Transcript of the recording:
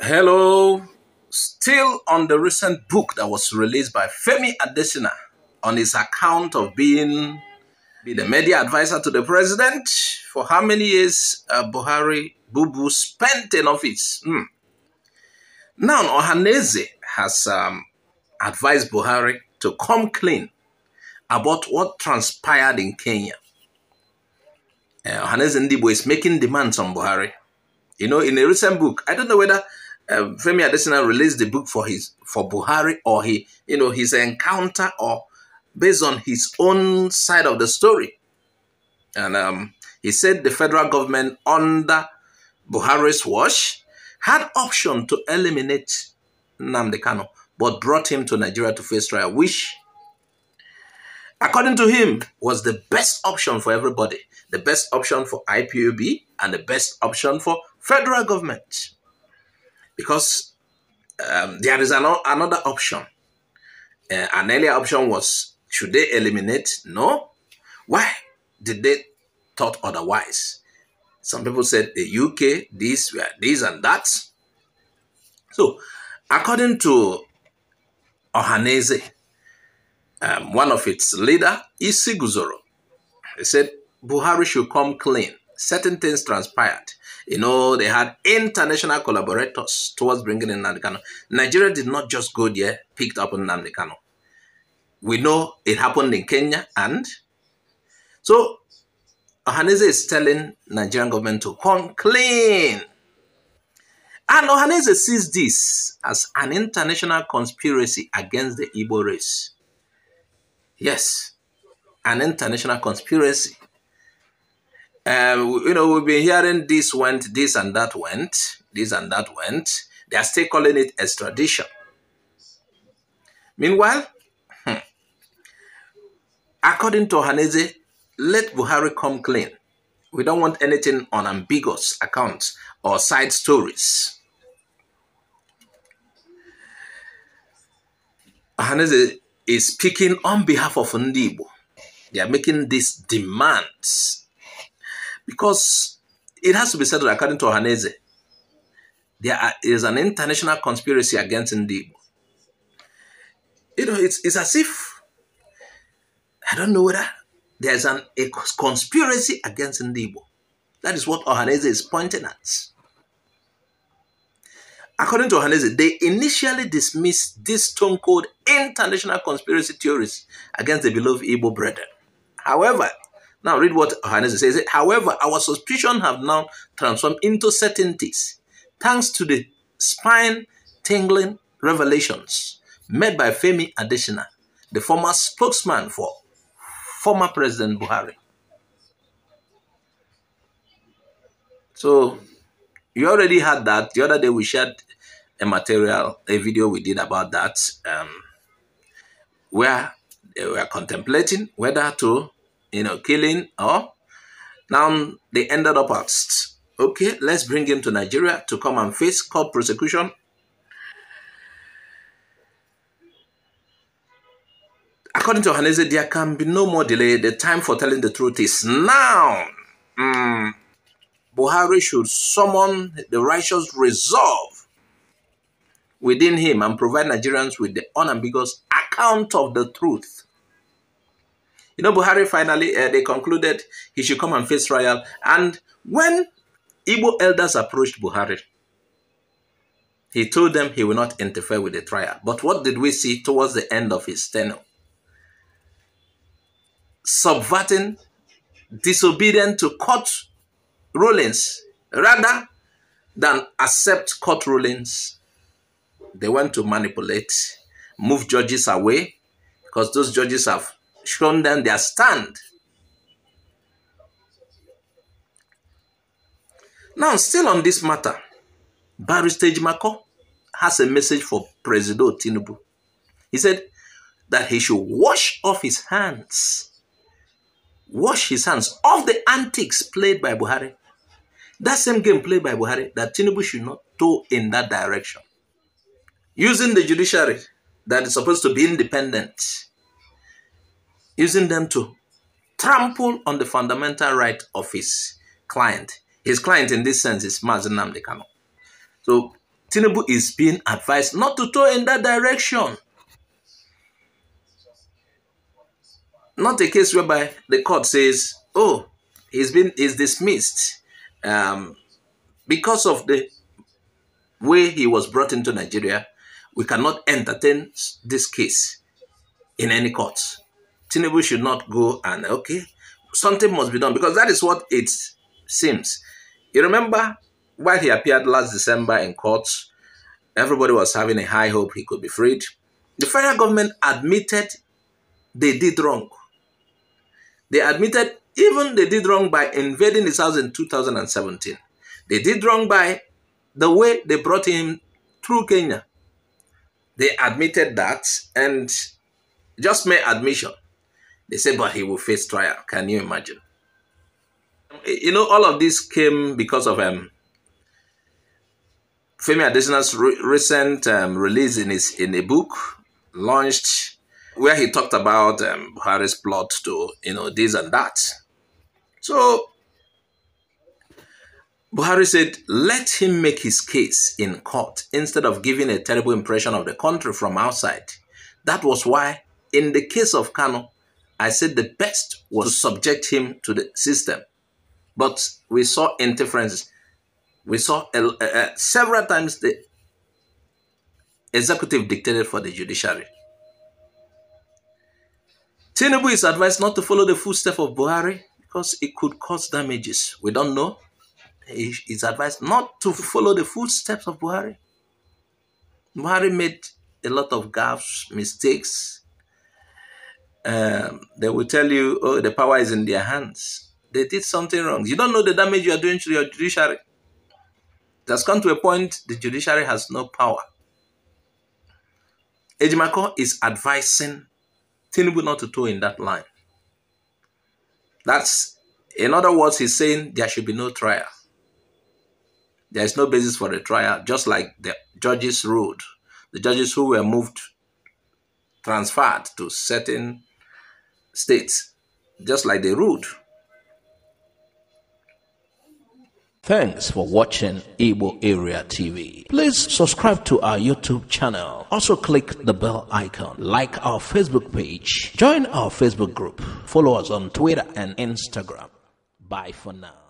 Hello. Still on the recent book that was released by Femi Adesina on his account of being, being the media advisor to the president for how many years uh, Buhari Bubu spent in office. Hmm. Now, Ohanaeze has um, advised Buhari to come clean about what transpired in Kenya. Uh, Ohanaeze Ndigbo is making demands on Buhari. You know, in a recent book, I don't know whether um, Femi Adesina released the book for his for Buhari or he, you know, his encounter or based on his own side of the story. And um, he said the federal government under Buhari's watch had option to eliminate Nnamdi Kanu, but brought him to Nigeria to face trial, which, according to him, was the best option for everybody. The best option for IPOB and the best option for federal government because um, there is an, another option. Uh, an earlier option was should they eliminate? No. Why did they thought otherwise? Some people said the UK, this, this and that. So, according to Ohanaeze, um, one of its leader, Isiguzoro, he said Buhari should come clean. Certain things transpired. You know, they had international collaborators towards bringing in Nnamdi Nigeria did not just go there, picked up on Nnamdi We know it happened in Kenya and so Ohanaeze is telling Nigerian government to come clean. And Ohanaeze sees this as an international conspiracy against the Igbo race. Yes, an international conspiracy um, you know, we've been hearing this went, this and that went, this and that went. They are still calling it extradition. Meanwhile, hmm, according to Haneze, let Buhari come clean. We don't want anything on ambiguous accounts or side stories. Haneze is speaking on behalf of Ndigbo. They are making these demands because it has to be said that according to Ohanaeze, there is an international conspiracy against Ndigbo. You know, it's, it's as if, I don't know whether there's an, a conspiracy against Ndigbo. That is what Ohanaeze is pointing at. According to Ohanaeze, they initially dismissed this stone-cold international conspiracy theories against the beloved Igbo brethren. However, now read what Hannes says. However, our suspicion have now transformed into certainties thanks to the spine-tingling revelations made by Femi Adesina, the former spokesman for former President Buhari. So you already had that. The other day we shared a material, a video we did about that, um, where they were contemplating whether to you know, killing or now they ended up at, okay, let's bring him to Nigeria to come and face court prosecution. According to Haneze, there can be no more delay. The time for telling the truth is now. Mm. Buhari should summon the righteous resolve within him and provide Nigerians with the unambiguous account of the truth. You know, Buhari finally, uh, they concluded he should come and face trial. And when Igbo elders approached Buhari, he told them he will not interfere with the trial. But what did we see towards the end of his tenure? Subverting, disobedient to court rulings, rather than accept court rulings, they went to manipulate, move judges away, because those judges have shown them their stand. Now, still on this matter, Barrister Mako has a message for President Tinubu. He said that he should wash off his hands, wash his hands off the antics played by Buhari. That same game played by Buhari, that Tinubu should not go in that direction. Using the judiciary that is supposed to be independent using them to trample on the fundamental right of his client. His client in this sense is Mazi Nnamdi Kanu. So Tinubu is being advised not to go in that direction. Not a case whereby the court says, oh, he's been is dismissed um, because of the way he was brought into Nigeria. We cannot entertain this case in any court. Tinubu should not go and, okay, something must be done because that is what it seems. You remember while he appeared last December in court, everybody was having a high hope he could be freed. The federal government admitted they did wrong. They admitted even they did wrong by invading his house in 2017. They did wrong by the way they brought him through Kenya. They admitted that and just mere admission. They said, but he will face trial. Can you imagine? You know, all of this came because of um, Femi Adesina's re recent um, release in his in a book launched where he talked about um, Buhari's plot to you know this and that. So Buhari said, let him make his case in court instead of giving a terrible impression of the country from outside. That was why, in the case of Kanu, I said the best was to subject him to the system. But we saw interferences. We saw several times the executive dictated for the judiciary. Tinubu is advised not to follow the footsteps of Buhari because it could cause damages. We don't know. He is advised not to follow the footsteps of Buhari. Buhari made a lot of gaffes, mistakes, um, they will tell you, oh, the power is in their hands. They did something wrong. You don't know the damage you are doing to your judiciary. It has come to a point the judiciary has no power. Ejimakor is advising Tinubu not to toe in that line. That's, in other words, he's saying there should be no trial. There is no basis for a trial, just like the judges ruled. The judges who were moved, transferred to certain states, just like they ruled. Thanks for watching Igbo Area TV. Please subscribe to our YouTube channel. Also click the bell icon. Like our Facebook page. Join our Facebook group. Follow us on Twitter and Instagram. Bye for now.